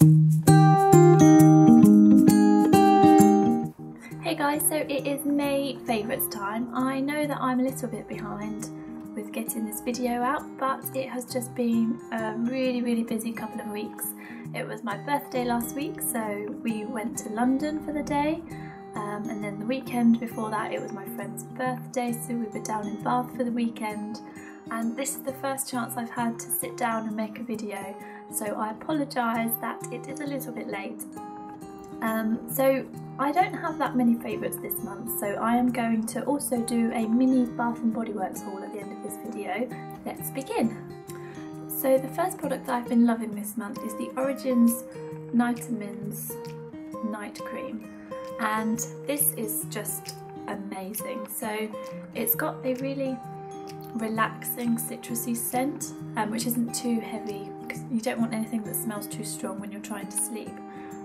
Hey guys, so it is May favourites time. I know that I'm a little bit behind with getting this video out, but it has just been a really, really busy couple of weeks. It was my birthday last week, so we went to London for the day, um, and then the weekend before that it was my friend's birthday, so we were down in Bath for the weekend, and this is the first chance I've had to sit down and make a video, so I apologise that it is a little bit late. Um, so I don't have that many favourites this month, so I am going to also do a mini Bath & Body Works haul at the end of this video. Let's begin. So the first product that I've been loving this month is the Origins Night-A-Mins Night Cream and this is just amazing. So it's got a really relaxing citrusy scent um, which isn't too heavy because you don't want anything that smells too strong when you're trying to sleep.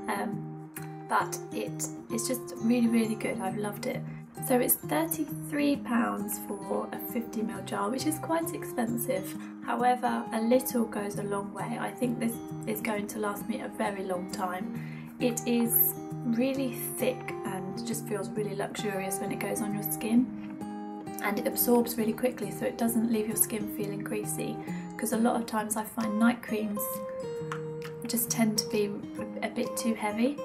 Um, but it is just really really good. I've loved it. So it's 33 pounds for a 50ml jar which is quite expensive. However a little goes a long way. I think this is going to last me a very long time. It is really thick and just feels really luxurious when it goes on your skin. And it absorbs really quickly so it doesn't leave your skin feeling greasy because a lot of times I find night creams just tend to be a bit too heavy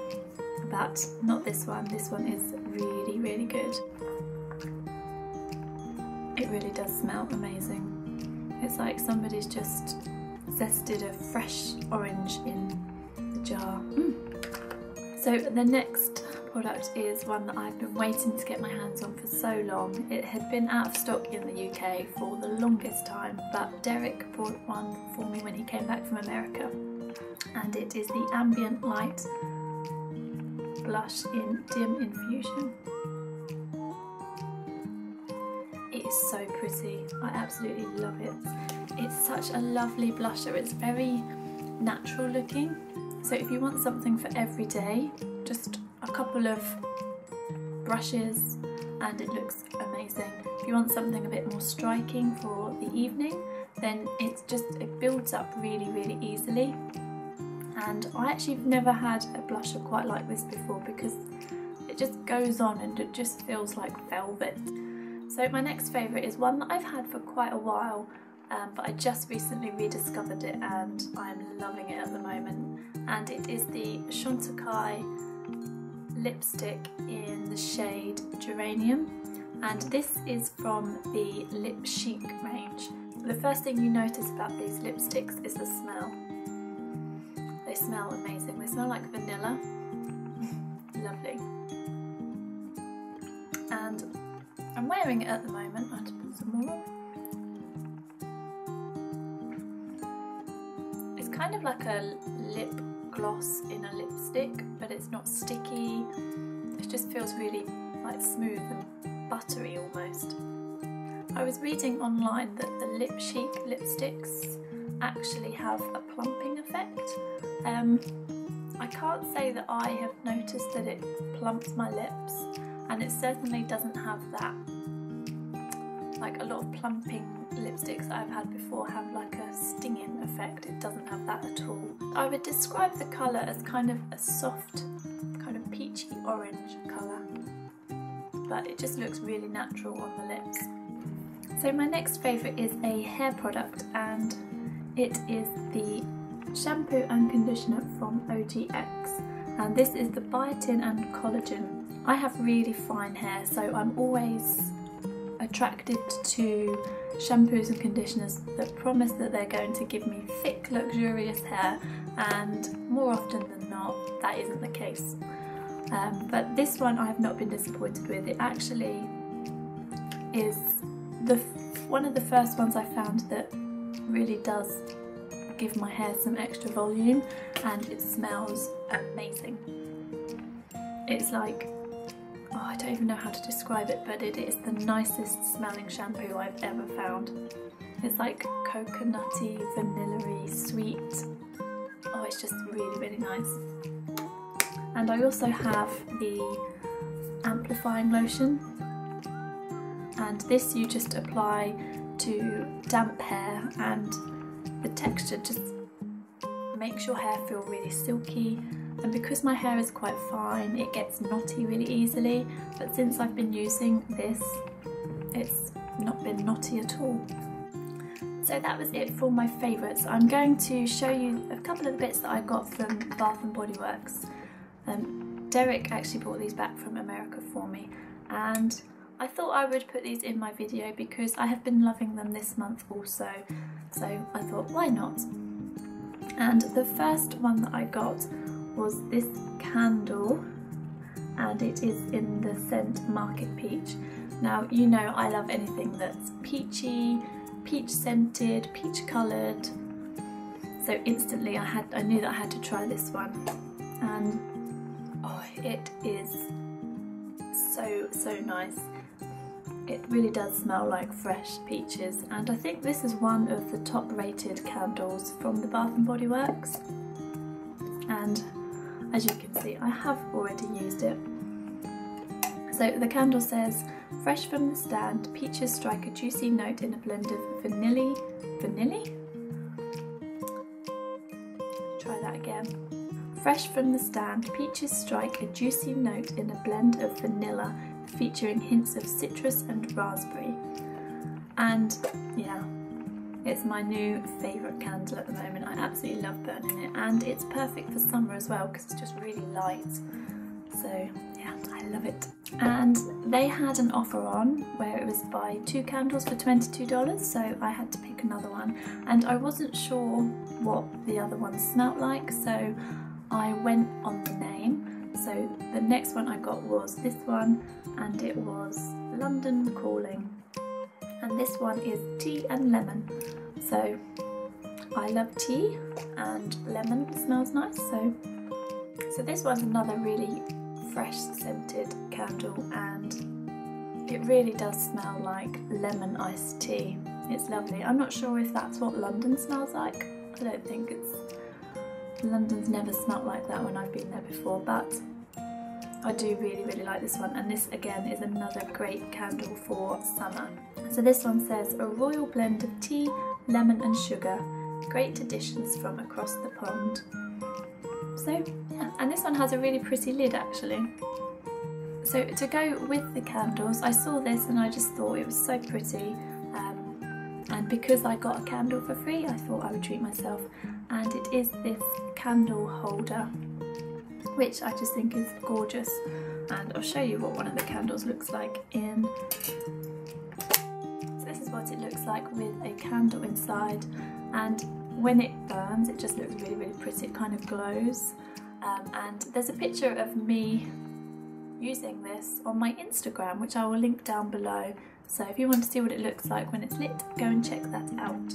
but not this one. This one is really, really good. It really does smell amazing. It's like somebody's just zested a fresh orange in the jar. Mm. So the next product is one that I've been waiting to get my hands on for so long. It had been out of stock in the UK for the longest time, but Derek bought one for me when he came back from America. And it is the Ambient Light blush in Dim Infusion. It is so pretty, I absolutely love it. It's such a lovely blusher, it's very natural looking. So if you want something for every day, just a couple of brushes and it looks amazing. If you want something a bit more striking for the evening, then it's just, it builds up really, really easily and I actually never had a blusher quite like this before because it just goes on and it just feels like velvet. So my next favourite is one that I've had for quite a while um, but I just recently rediscovered it and I'm loving it at the moment and it is the Chantecaille lipstick in the shade Geranium and this is from the Lip Chic range. The first thing you notice about these lipsticks is the smell. They smell amazing. They smell like vanilla. Lovely. And I'm wearing it at the moment. I have to put some more on. Kind of like a lip gloss in a lipstick, but it's not sticky. It just feels really like smooth and buttery almost. I was reading online that the Lip Chic lipsticks actually have a plumping effect. Um, I can't say that I have noticed that it plumps my lips and it certainly doesn't have that like a lot of plumping lipsticks that I've had before have like a stinging effect. It doesn't have that at all. I would describe the colour as kind of a soft, kind of peachy orange colour, but it just looks really natural on the lips. So my next favourite is a hair product and it is the shampoo and conditioner from OGX and this is the biotin and collagen. I have really fine hair so I'm always attracted to shampoos and conditioners that promise that they're going to give me thick luxurious hair and more often than not that isn't the case. Um, but this one I have not been disappointed with. It actually is the one of the first ones I found that really does give my hair some extra volume and it smells amazing. It's like, oh, I don't even know how to describe it, but it is the nicest smelling shampoo I've ever found. It's like coconutty, vanilla sweet. Oh, it's just really, really nice. And I also have the amplifying lotion and this you just apply to damp hair and the texture just makes your hair feel really silky and because my hair is quite fine it gets knotty really easily but since I've been using this it's not been knotty at all. So that was it for my favourites. I'm going to show you a couple of bits that I got from Bath and Body Works. Um, Derek actually brought these back from America for me and I thought I would put these in my video because I have been loving them this month also so I thought why not and the first one that I got was this candle and it is in the scent Market Peach. Now you know I love anything that's peachy peach scented peach coloured so instantly I had I knew that I had to try this one. And oh it is so so nice. It really does smell like fresh peaches. And I think this is one of the top rated candles from the Bath and Body Works. And as you can see I have already used it. So the candle says fresh from the stand peaches strike a juicy note in a blend of vanilla vanilla try that again fresh from the stand peaches strike a juicy note in a blend of vanilla featuring hints of citrus and raspberry. And yeah, it's my new favourite candle at the moment. I absolutely love burning it and it's perfect for summer as well because it's just really light. So yeah, I love it. And they had an offer on where it was buy two candles for $22 so I had to pick another one and I wasn't sure what the other one smelt like so I went on the name so the next one I got was this one and it was London Calling and this one is tea and lemon. So I love tea and lemon smells nice so so this one's another really fresh scented candle and it really does smell like lemon iced tea. It's lovely. I'm not sure if that's what London smells like. I don't think it's London's never smelt like that when I've been there before but I do really really like this one. And this again is another great candle for summer. So this one says a royal blend of tea, lemon and sugar, great additions from across the pond. So yeah, and this one has a really pretty lid actually. So to go with the candles, I saw this and I just thought it was so pretty um, and because I got a candle for free I thought I would treat myself and it is this candle holder which I just think is gorgeous and I'll show you what one of the candles looks like in what it looks like with a candle inside and when it burns it just looks really really pretty it kind of glows um, and there's a picture of me using this on my Instagram which I will link down below so if you want to see what it looks like when it's lit go and check that out.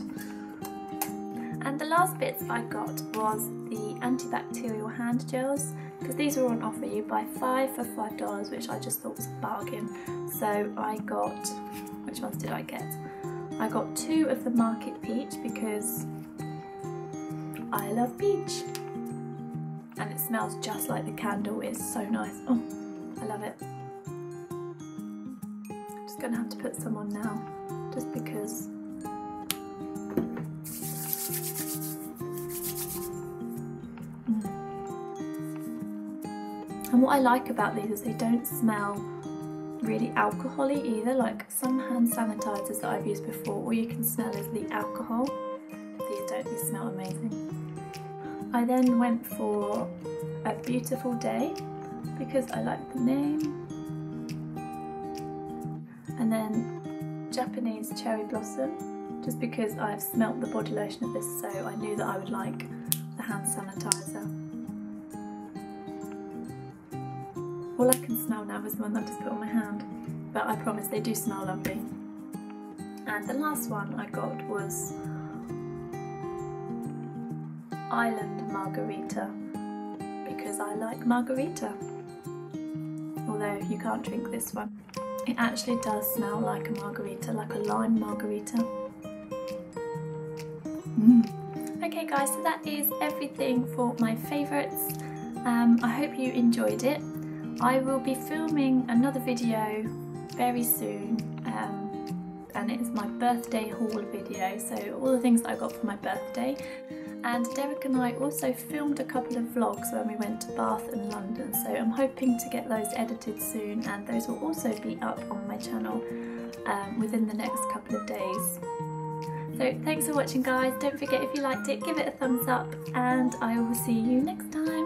And the last bits I got was the antibacterial hand gels because these were on offer. You buy five for five dollars, which I just thought was a bargain. So I got, which ones did I get? I got two of the Market Peach because I love peach. And it smells just like the candle, it's so nice. Oh, I love it. I'm just gonna have to put some on now, just because mm. And what I like about these is they don't smell really alcoholy either, like some hand sanitizers that I've used before, all you can smell is the alcohol. These don't, these smell amazing. I then went for a beautiful day because I like the name. And then Japanese cherry blossom, just because I've smelt the body lotion of this so I knew that I would like the hand sanitizer. All I can smell now is the one that I just put on my hand, but I promise they do smell lovely. And the last one I got was Island Margarita, because I like margarita. Although you can't drink this one. It actually does smell like a margarita, like a lime margarita. Mm. Okay guys, so that is everything for my favourites. Um, I hope you enjoyed it. I will be filming another video very soon um, and it's my birthday haul video so all the things I got for my birthday and Derek and I also filmed a couple of vlogs when we went to Bath and London so I'm hoping to get those edited soon and those will also be up on my channel um, within the next couple of days. So thanks for watching guys, don't forget if you liked it give it a thumbs up and I will see you next time.